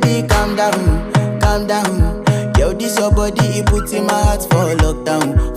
baby, calm down, calm down. girl. this your body, it puts in my heart for lockdown.